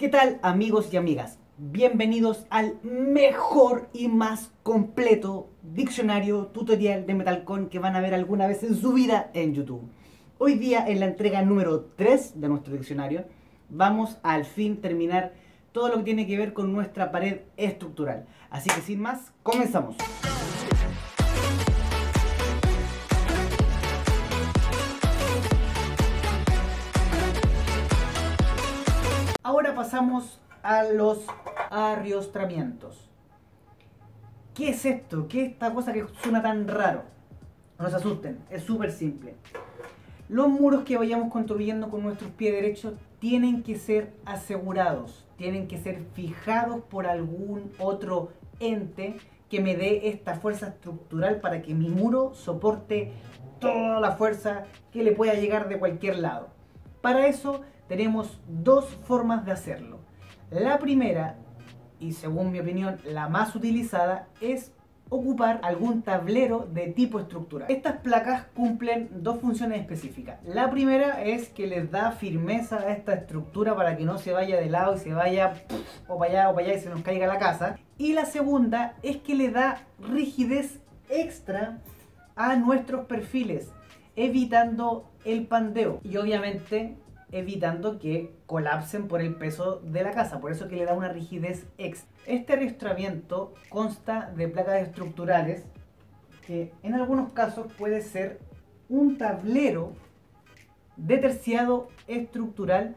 ¿Qué tal amigos y amigas? Bienvenidos al mejor y más completo diccionario tutorial de Metalcon que van a ver alguna vez en su vida en YouTube. Hoy día en la entrega número 3 de nuestro diccionario vamos al fin terminar todo lo que tiene que ver con nuestra pared estructural. Así que sin más, comenzamos. Pasamos a los arriostramientos. ¿Qué es esto? ¿Qué es esta cosa que suena tan raro? No se asusten, es súper simple. Los muros que vayamos construyendo con nuestros pies derechos tienen que ser asegurados, tienen que ser fijados por algún otro ente que me dé esta fuerza estructural para que mi muro soporte toda la fuerza que le pueda llegar de cualquier lado. Para eso tenemos dos formas de hacerlo. La primera, y según mi opinión la más utilizada, es ocupar algún tablero de tipo estructural. Estas placas cumplen dos funciones específicas. La primera es que les da firmeza a esta estructura para que no se vaya de lado y se vaya o para allá o para allá y se nos caiga la casa. Y la segunda es que le da rigidez extra a nuestros perfiles, evitando el pandeo. Y obviamente evitando que colapsen por el peso de la casa, por eso que le da una rigidez extra. Este arrastramiento consta de placas estructurales que en algunos casos puede ser un tablero de terciado estructural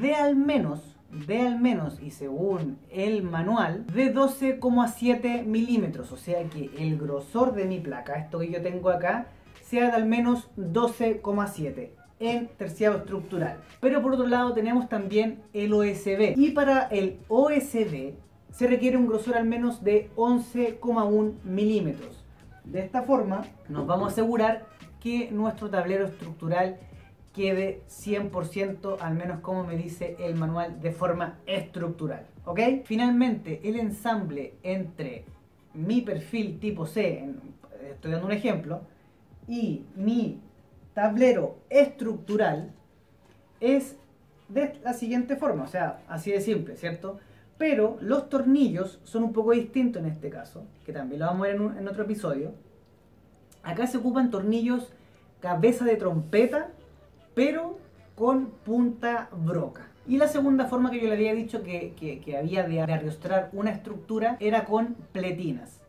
de al menos de al menos y según el manual de 12,7 milímetros o sea que el grosor de mi placa esto que yo tengo acá sea de al menos 12,7 en terciado estructural. Pero por otro lado tenemos también el OSB. Y para el OSB se requiere un grosor al menos de 11,1 milímetros. De esta forma nos vamos a asegurar que nuestro tablero estructural quede 100% al menos como me dice el manual de forma estructural. ¿Ok? Finalmente el ensamble entre mi perfil tipo C, estoy dando un ejemplo, y mi tablero estructural es de la siguiente forma, o sea, así de simple, ¿cierto? Pero los tornillos son un poco distintos en este caso, que también lo vamos a ver en, otro episodio. Acá se ocupan tornillos cabeza de trompeta, pero con punta broca. Y la segunda forma que yo le había dicho que, había de arrostrar una estructura era con pletinas.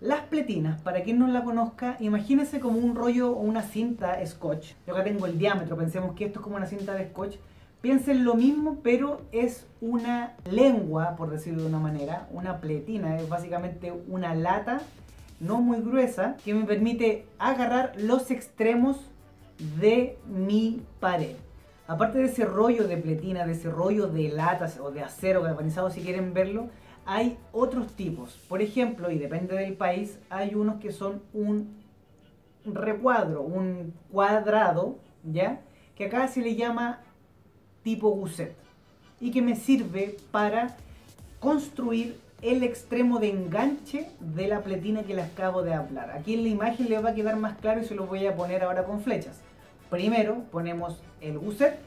Las pletinas, para quien no la conozca, imagínense como un rollo o una cinta scotch. Yo acá tengo el diámetro, pensemos que esto es como una cinta de scotch. Piensen lo mismo, pero es una lengua, por decirlo de una manera, una pletina, es básicamente una lata no muy gruesa que me permite agarrar los extremos de mi pared. Aparte de ese rollo de pletina, de ese rollo de latas o de acero galvanizado, si quieren verlo, hay otros tipos. Por ejemplo, y depende del país, hay unos que son un recuadro, un cuadrado, ¿ya? Que acá se le llama tipo gusset y que me sirve para construir el extremo de enganche de la pletina que les acabo de hablar. Aquí en la imagen les va a quedar más claro y se lo voy a poner ahora con flechas. Primero ponemos el gusset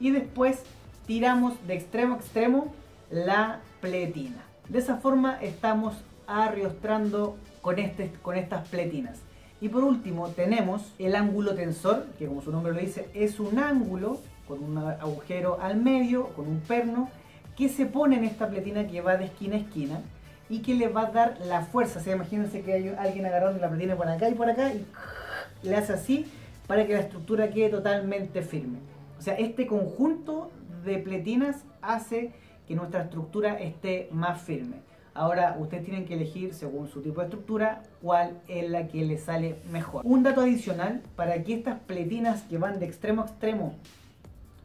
y después tiramos de extremo a extremo la De esa forma estamos arriostrando con, este, con estas pletinas. Y por último tenemos el ángulo tensor, que como su nombre lo dice, es un ángulo con un agujero al medio, con un perno, que se pone en esta pletina que va de esquina a esquina y que le va a dar la fuerza. O sea, imagínense que hay alguien agarrando la pletina por acá y por acá y le hace así para que la estructura quede totalmente firme. O sea, este conjunto de pletinas hace que nuestra estructura esté más firme. Ahora ustedes tienen que elegir según su tipo de estructura cuál es la que les sale mejor. Un dato adicional para que estas pletinas que van de extremo a extremo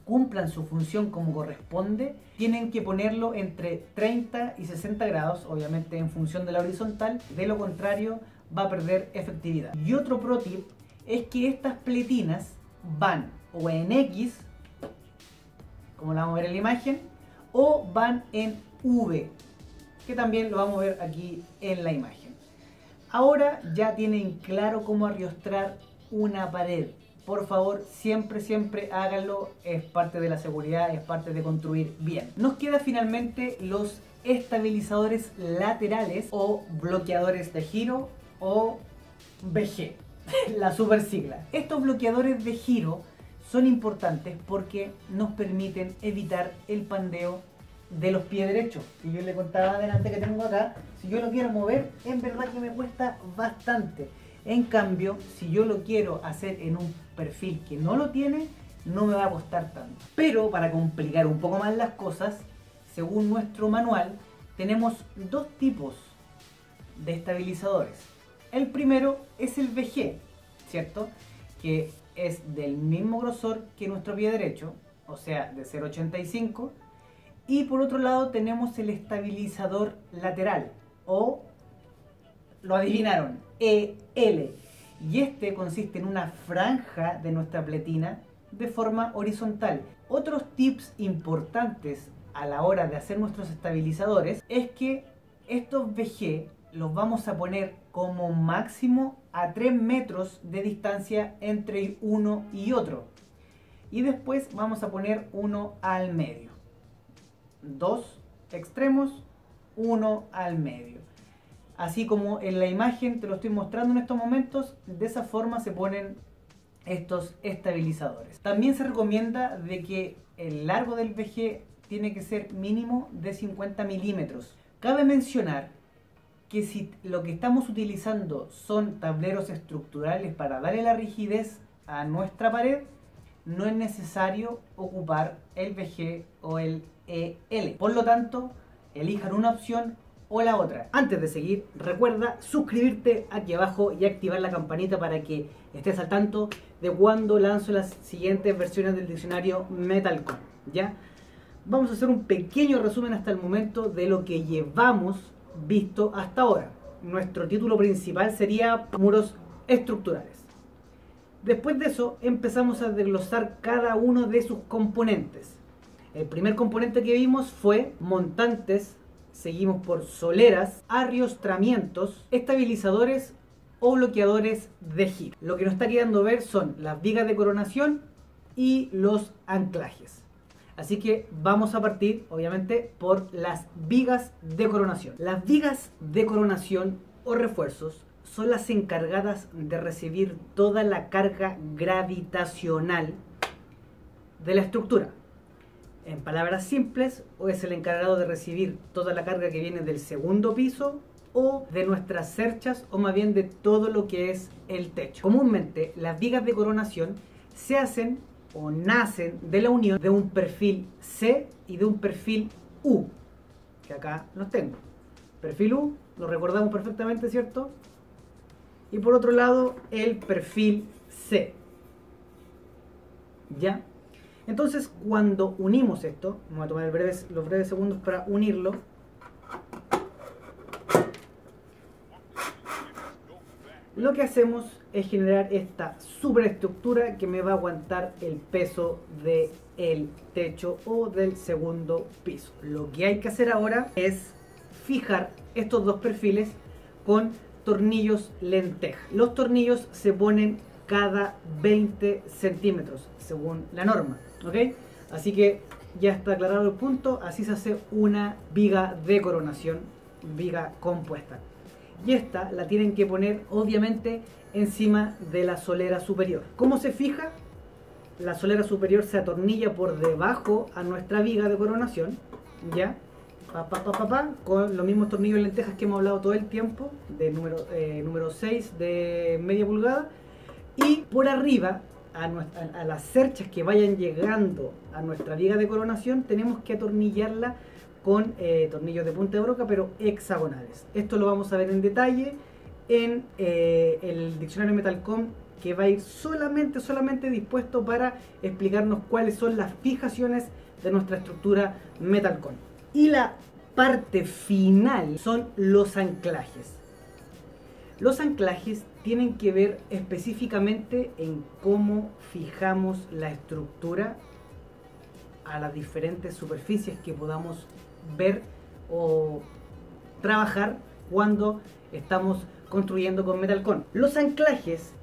cumplan su función como corresponde, tienen que ponerlo entre 30 y 60 grados, obviamente en función de la horizontal, de lo contrario va a perder efectividad. Y otro pro tip es que estas pletinas van o en X, como la vamos a ver en la imagen, o van en V, que también lo vamos a ver aquí en la imagen. Ahora ya tienen claro cómo arriostrar una pared. por favor, siempre, siempre háganlo. Es parte de la seguridad, es parte de construir bien. Nos queda finalmente los estabilizadores laterales o bloqueadores de giro o BG, la super sigla. Estos bloqueadores de giro son importantes porque nos permiten evitar el pandeo de los pies derechos. Y yo le contaba adelante que tengo acá, si yo lo quiero mover, en verdad que me cuesta bastante. En cambio, si yo lo quiero hacer en un perfil que no lo tiene, no me va a costar tanto. Pero para complicar un poco más las cosas, según nuestro manual, tenemos dos tipos de estabilizadores. El primero es el VG, ¿cierto? Que es del mismo grosor que nuestro pie derecho, o sea, de 0,85 y por otro lado tenemos el estabilizador lateral o, lo adivinaron, EL. Y este consiste en una franja de nuestra pletina de forma horizontal. Otros tips importantes a la hora de hacer nuestros estabilizadores es que estos VG los vamos a poner como máximo a 3 metros de distancia entre uno y otro. Y después vamos a poner uno al medio dos extremos, uno al medio. Así como en la imagen te lo estoy mostrando en estos momentos, de esa forma se ponen estos estabilizadores. También se recomienda de que el largo del VG tiene que ser mínimo de 50 milímetros. Cabe mencionar que si lo que estamos utilizando son tableros estructurales para darle la rigidez a nuestra pared, no es necesario ocupar el VG o el EL. Por lo tanto, elijan una opción o la otra. Antes de seguir, recuerda suscribirte aquí abajo y activar la campanita para que estés al tanto de cuando lanzo las siguientes versiones del diccionario Metalcore. ¿Ya? Vamos a hacer un pequeño resumen hasta el momento de lo que llevamos visto hasta ahora. Nuestro título principal sería muros estructurales. Después de eso empezamos a desglosar cada uno de sus componentes. El primer componente que vimos fue montantes, seguimos por soleras, arriostramientos, estabilizadores o bloqueadores de giro. Lo que nos está quedando ver son las vigas de coronación y los anclajes. Así que vamos a partir, obviamente, por las vigas de coronación. Las vigas de coronación o refuerzos son las encargadas de recibir toda la carga gravitacional de la estructura. En palabras simples, o es el encargado de recibir toda la carga que viene del segundo piso o de nuestras cerchas o más bien de todo lo que es el techo. Comúnmente las vigas de coronación se hacen o nacen de la unión de un perfil C y de un perfil U, que acá los tengo. Perfil U, lo recordamos perfectamente, ¿cierto? Y por otro lado, el perfil C. ¿Ya? Entonces, cuando unimos esto, vamos a tomar los breves segundos para unirlo. Lo que hacemos es generar esta superestructura que me va a aguantar el peso del techo o del segundo piso. Lo que hay que hacer ahora es fijar estos dos perfiles con tornillos lenteja. Los tornillos se ponen cada 20 centímetros, según la norma. ¿Ok? Así que ya está aclarado el punto. Así se hace una viga de coronación, viga compuesta. Y esta la tienen que poner, obviamente, encima de la solera superior. ¿Cómo se fija? La solera superior se atornilla por debajo a nuestra viga de coronación. ¿Ya? pa, pa, pa, con los mismos tornillos de lentejas que hemos hablado todo el tiempo, de número, eh, número 6 de media pulgada, y por arriba, a, a, las cerchas que vayan llegando a nuestra viga de coronación, tenemos que atornillarla con eh, tornillos de punta de broca, pero hexagonales. Esto lo vamos a ver en detalle en eh, el diccionario Metalcom que va a ir solamente, solamente dispuesto para explicarnos cuáles son las fijaciones de nuestra estructura Metalcom. Y la parte final son los anclajes. Los anclajes tienen que ver específicamente en cómo fijamos la estructura a las diferentes superficies que podamos ver o trabajar cuando estamos construyendo con Metalcon. Los anclajes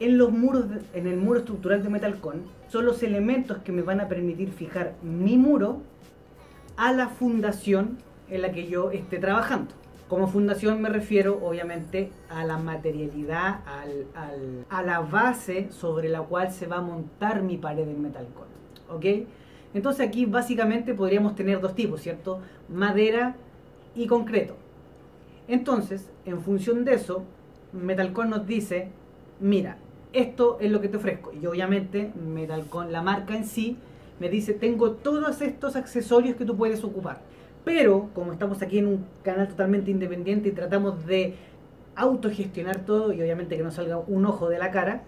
en los muros, en el muro estructural de Metalcon, son los elementos que me van a permitir fijar mi muro a la fundación en la que yo esté trabajando. Como fundación me refiero obviamente a la materialidad, a la base sobre la cual se va a montar mi pared en Metalcon. ¿Ok? Entonces aquí básicamente podríamos tener dos tipos, ¿cierto? Madera y concreto. Entonces, en función de eso, Metalcon nos dice, mira, esto es lo que te ofrezco. Y obviamente Metalcon, la marca en sí, me dice, tengo todos estos accesorios que tú puedes ocupar. Pero, como estamos aquí en un canal totalmente independiente y tratamos de autogestionar todo y obviamente que no salga un ojo de la cara,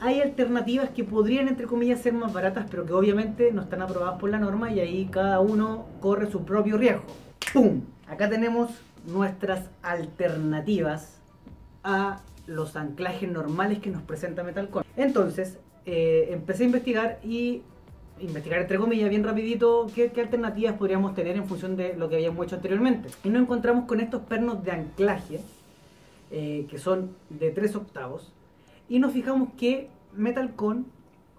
hay alternativas que podrían, entre comillas, ser más baratas, pero que obviamente no están aprobadas por la norma y ahí cada uno corre su propio riesgo. ¡Pum! Acá tenemos nuestras alternativas a los anclajes normales que nos presenta Metalcon. Entonces, eh, empecé a investigar y investigar entre comillas bien rapidito qué, alternativas podríamos tener en función de lo que habíamos hecho anteriormente. Y nos encontramos con estos pernos de anclaje, eh, que son de 3 octavos, y nos fijamos que Metalcon,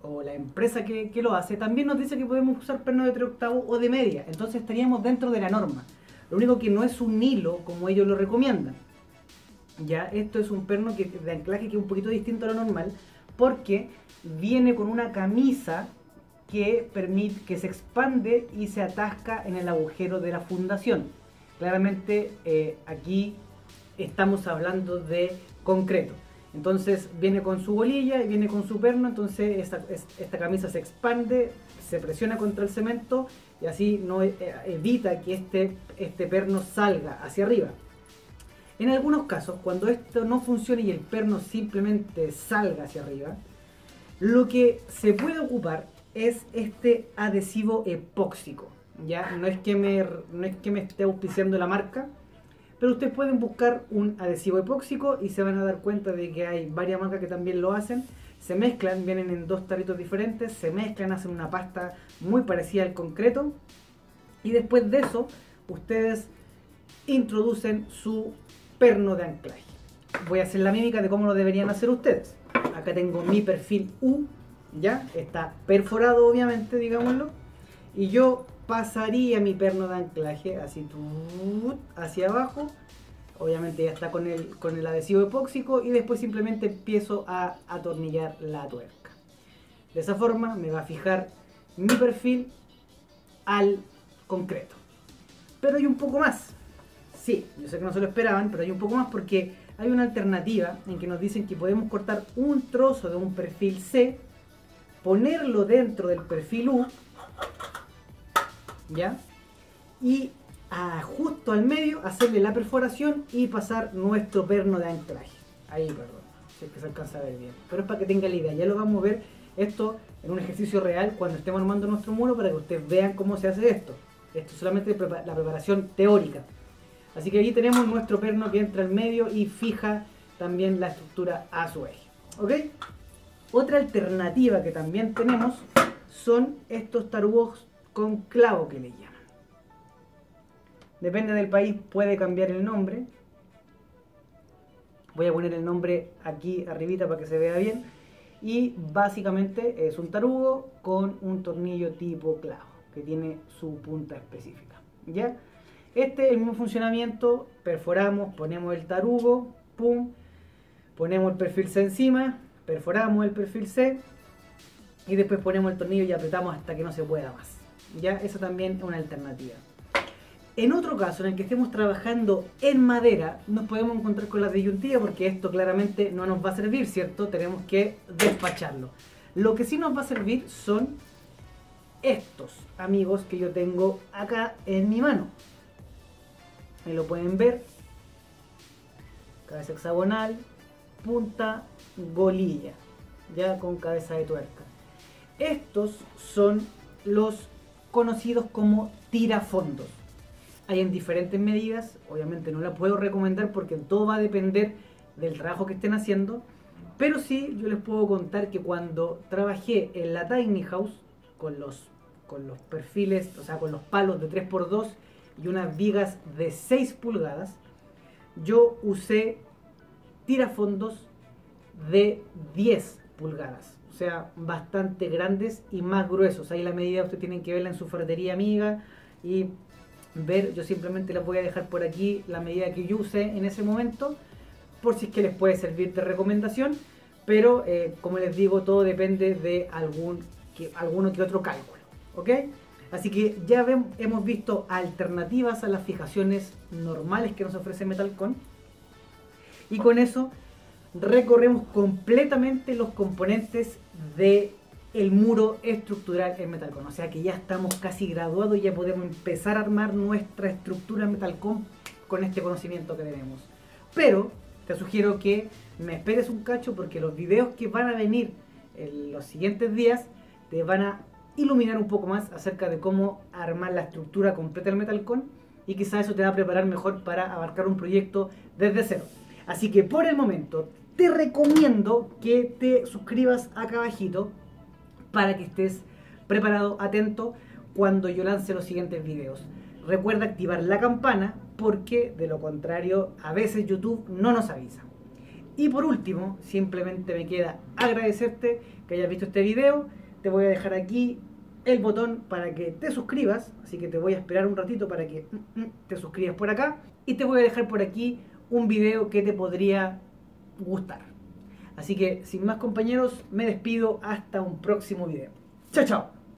o la empresa que, que, lo hace, también nos dice que podemos usar pernos de 3 octavos o de media, entonces estaríamos dentro de la norma. Lo único que no es un hilo como ellos lo recomiendan. Ya, esto es un perno que, de anclaje que es un poquito distinto a lo normal, porque viene con una camisa que permite que se expande y se atasca en el agujero de la fundación. Claramente eh, aquí estamos hablando de concreto. Entonces viene con su bolilla y viene con su perno, entonces esta, esta camisa se expande, se presiona contra el cemento y así eh, evita que este, este perno salga hacia arriba. En algunos casos, cuando esto no funciona y el perno simplemente salga hacia arriba, lo que se puede ocupar es este adhesivo epóxico. ¿ya? No, es que me, no es que me esté auspiciando la marca, pero ustedes pueden buscar un adhesivo epóxico y se van a dar cuenta de que hay varias marcas que también lo hacen. Se mezclan, vienen en dos taritos diferentes, se mezclan, hacen una pasta muy parecida al concreto. Y después de eso, ustedes introducen su perno de anclaje. Voy a hacer la mímica de cómo lo deberían hacer ustedes. Acá tengo mi perfil U ¿ya? Está perforado, obviamente, digámoslo. Y yo pasaría mi perno de anclaje así hacia abajo. Obviamente ya está con el, con el adhesivo epóxico y después simplemente empiezo a atornillar la tuerca. De esa forma me va a fijar mi perfil al concreto. Pero hay un poco más. Sí, yo sé que no se lo esperaban, pero hay un poco más porque hay una alternativa en que nos dicen que podemos cortar un trozo de un perfil C ponerlo dentro del perfil U, ¿ya? Y justo al medio hacerle la perforación y pasar nuestro perno de anclaje. Ahí, perdón, si es que se alcanza a ver bien. Pero es para que tenga la idea, ya lo vamos a ver esto en un ejercicio real cuando estemos armando nuestro muro para que ustedes vean cómo se hace esto. Esto es solamente la preparación teórica. Así que aquí tenemos nuestro perno que entra al medio y fija también la estructura a su eje. ¿Ok? Otra alternativa que también tenemos son estos tarugos con clavo que le llaman. Depende del país, puede cambiar el nombre. Voy a poner el nombre aquí arribita para que se vea bien. Y básicamente es un tarugo con un tornillo tipo clavo, que tiene su punta específica. ¿Ya? Este es el mismo funcionamiento, perforamos, ponemos el tarugo, pum, ponemos el perfil C encima, perforamos el perfil C y después ponemos el tornillo y apretamos hasta que no se pueda más. Ya, eso también es una alternativa. En otro caso, en el que estemos trabajando en madera, nos podemos encontrar con la disyuntiva porque esto claramente no nos va a servir, ¿cierto? Tenemos que despacharlo. Lo que sí nos va a servir son estos amigos que yo tengo acá en mi mano. Ahí lo pueden ver. Cabeza hexagonal, punta golilla, ya con cabeza de tuerca. Estos son los conocidos como tirafondos. Hay en diferentes medidas, obviamente no la puedo recomendar porque todo va a depender del trabajo que estén haciendo, pero sí yo les puedo contar que cuando trabajé en la Tiny House con los, con los perfiles, o sea, con los palos de 3x2 y unas vigas de 6 pulgadas, yo usé tirafondos de 10 pulgadas. O sea, bastante grandes y más gruesos. Ahí la medida ustedes tienen que verla en su ferretería amiga y ver. Yo simplemente les voy a dejar por aquí la medida que yo usé en ese momento. Por si es que les puede servir de recomendación. Pero eh, como les digo, todo depende de algún que, alguno que otro cálculo. ¿Ok? Así que ya hemos visto alternativas a las fijaciones normales que nos ofrece Metalcon. Y con eso recorremos completamente los componentes de el muro estructural en Metalcon. O sea que ya estamos casi graduados y ya podemos empezar a armar nuestra estructura en con este conocimiento que tenemos. Pero te sugiero que me esperes un cacho porque los videos que van a venir en los siguientes días te van a iluminar un poco más acerca de cómo armar la estructura completa del Metalcon y quizás eso te va a preparar mejor para abarcar un proyecto desde cero. Así que por el momento te recomiendo que te suscribas acá abajito para que estés preparado, atento cuando yo lance los siguientes videos. Recuerda activar la campana porque de lo contrario a veces YouTube no nos avisa. Y por último, simplemente me queda agradecerte que hayas visto este video. Te voy a dejar aquí el botón para que te suscribas, así que te voy a esperar un ratito para que mm, mm, te suscribas por acá y te voy a dejar por aquí un video que te podría gustar. Así que sin más compañeros, me despido hasta un próximo video. Chao, chao.